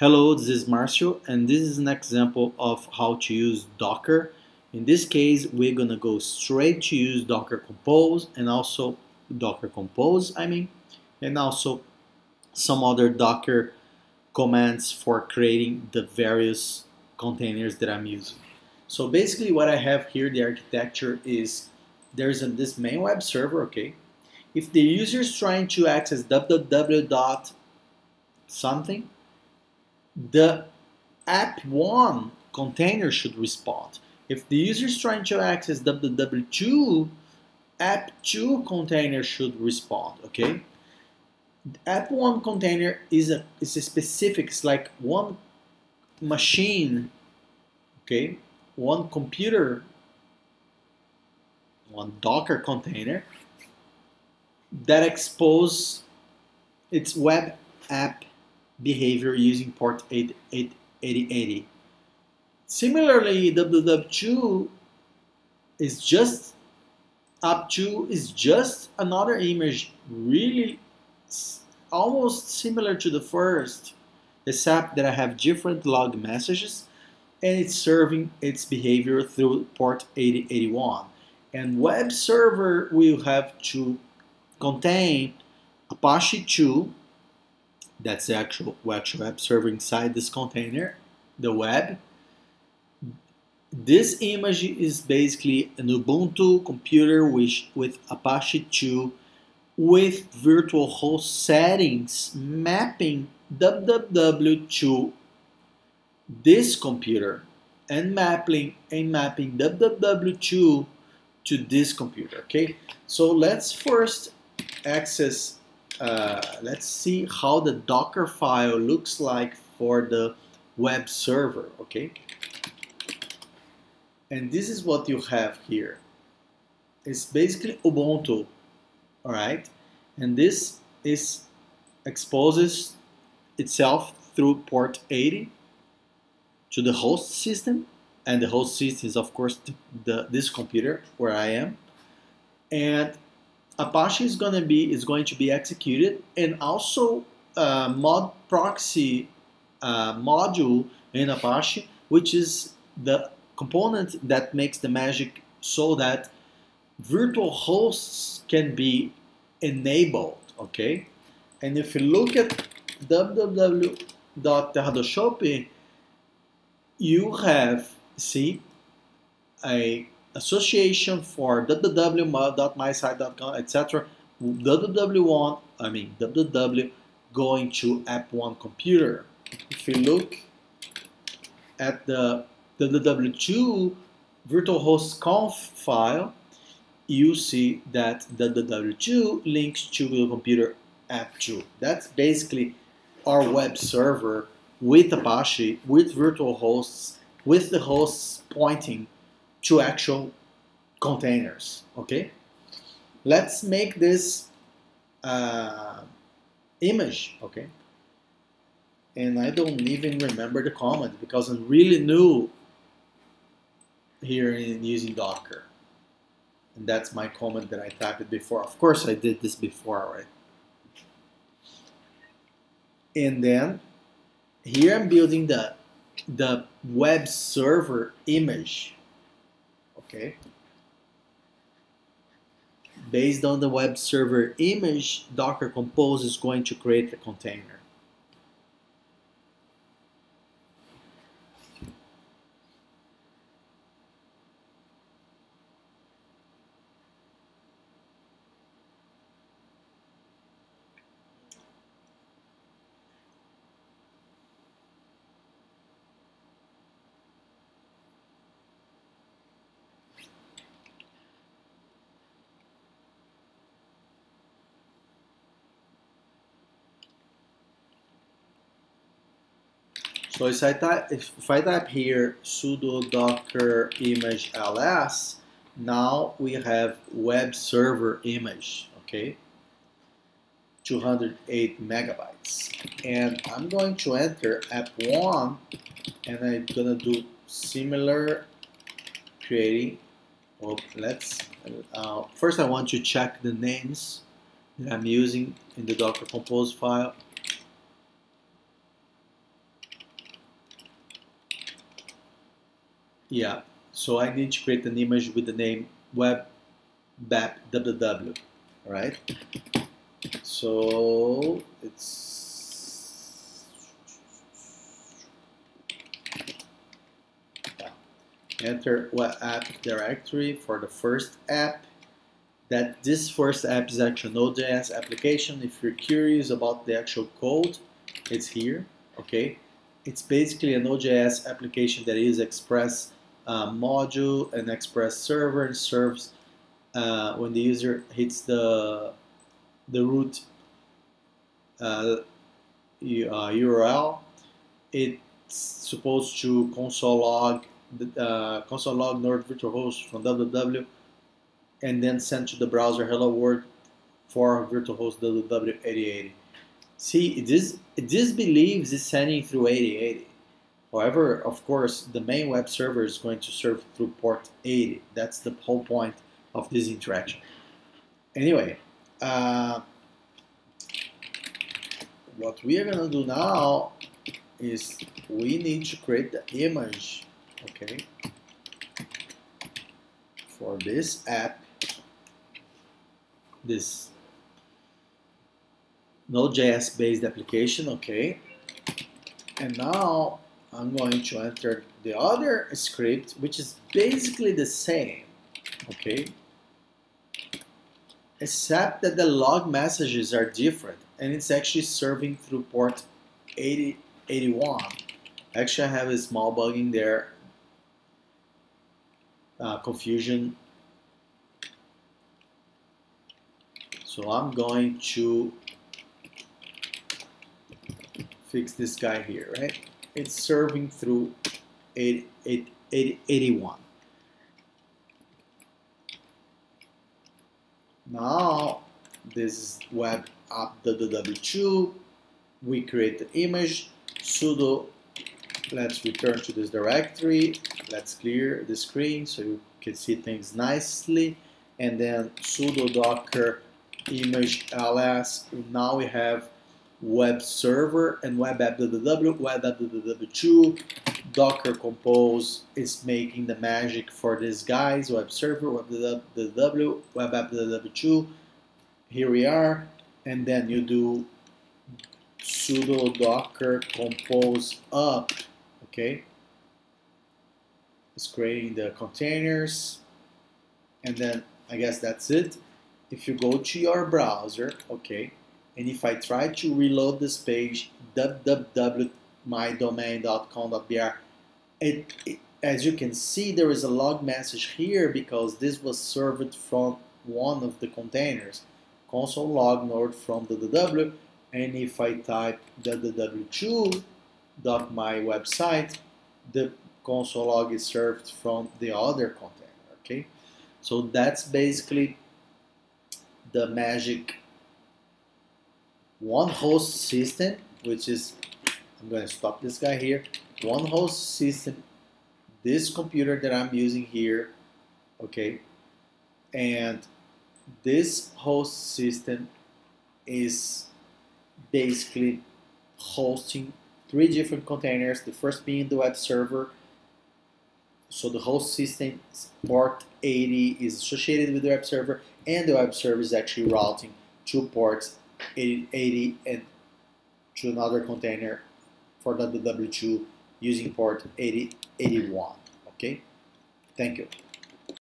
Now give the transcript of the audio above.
Hello, this is Marcio and this is an example of how to use Docker. In this case, we're gonna go straight to use Docker Compose and also Docker Compose, I mean, and also some other Docker commands for creating the various containers that I'm using. So basically what I have here, the architecture is there's a, this main web server, okay? If the user is trying to access www something, the app1 container should respond. If the user is trying to access www2, app2 container should respond, okay? app1 container is a, is a specific, it's like one machine, okay? One computer, one Docker container that expose its web app behavior using port 8080. Similarly, www2 is just app2 is just another image really almost similar to the first except that I have different log messages and it's serving its behavior through port 8081 and web server will have to contain Apache 2 that's the actual web server inside this container, the web. This image is basically an Ubuntu computer with, with Apache 2 with virtual host settings mapping www to this computer and mapping and mapping www2 to this computer okay so let's first access uh, let's see how the Docker file looks like for the web server, okay? And this is what you have here. It's basically Ubuntu, all right? And this is exposes itself through port 80 to the host system and the host system is of course the, the, this computer where I am and Apache is going to be is going to be executed, and also uh, mod proxy uh, module in Apache, which is the component that makes the magic so that virtual hosts can be enabled. Okay, and if you look at www.terra you have see a association for www.mysite.com, etc. www1, I mean www going to app1 computer. If you look at the www2 virtual host conf file, you see that www2 links to the computer app2. That's basically our web server with Apache, with virtual hosts, with the hosts pointing to actual containers, okay? Let's make this uh, image, okay? And I don't even remember the comment because I'm really new here in using Docker. And that's my comment that I typed before. Of course, I did this before, right? And then here I'm building the the web server image okay? Based on the web server image, Docker Compose is going to create the container. So if I type, if I type here sudo docker image ls, now we have web server image, okay? 208 megabytes. And I'm going to enter app1 and I'm gonna do similar creating. Oh, let's, uh, first I want to check the names that I'm using in the Docker Compose file. Yeah, so I need to create an image with the name web app www, right? So it's enter web app directory for the first app. That this first app is actually Node.js application. If you're curious about the actual code, it's here. Okay, it's basically a Node.js application that is Express uh, module and Express server and serves uh, when the user hits the the root uh, URL, it's supposed to console log the uh, console log node virtual host from www and then send to the browser hello world for virtual host www 8080. See, this this believes it's sending through 8080. However, of course, the main web server is going to serve through port 80. That's the whole point of this interaction. Anyway, uh, what we are going to do now is we need to create the image, okay, for this app, this Node.js based application, okay, and now I'm going to enter the other script, which is basically the same, okay, except that the log messages are different and it's actually serving through port 8081 actually I have a small bug in there. Uh, confusion. So I'm going to fix this guy here right it's serving through 8081 Now, this is web app www2. We create the image, sudo, let's return to this directory. Let's clear the screen so you can see things nicely. And then sudo docker image ls. Now we have web server and web app www, web app www2, docker compose is making the magic for these guys, web server, web www, web app www2, here we are, and then you do sudo docker compose up, okay, it's creating the containers, and then I guess that's it. If you go to your browser, okay, and if I try to reload this page, www.mydomain.com.br, it, it, as you can see, there is a log message here because this was served from one of the containers, console log node from the www, and if I type www2.my website, the console log is served from the other container, okay? So that's basically the magic one host system, which is, I'm going to stop this guy here, one host system, this computer that I'm using here, okay, and this host system is basically hosting three different containers, the first being the web server, so the host system port 80 is associated with the web server and the web server is actually routing two ports 80, and to another container for www2 using port 8081. Okay, thank you.